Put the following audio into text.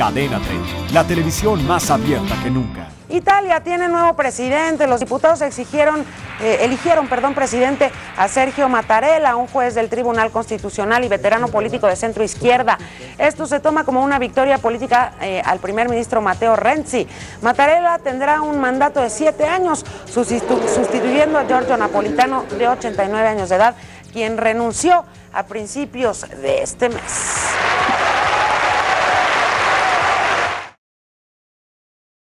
Cadena 30, la televisión más abierta que nunca. Italia tiene nuevo presidente. Los diputados exigieron, eh, eligieron, perdón, presidente a Sergio Mattarella, un juez del Tribunal Constitucional y veterano político de centro izquierda. Esto se toma como una victoria política eh, al primer ministro Matteo Renzi. Mattarella tendrá un mandato de siete años, sustituyendo a Giorgio Napolitano, de 89 años de edad, quien renunció a principios de este mes.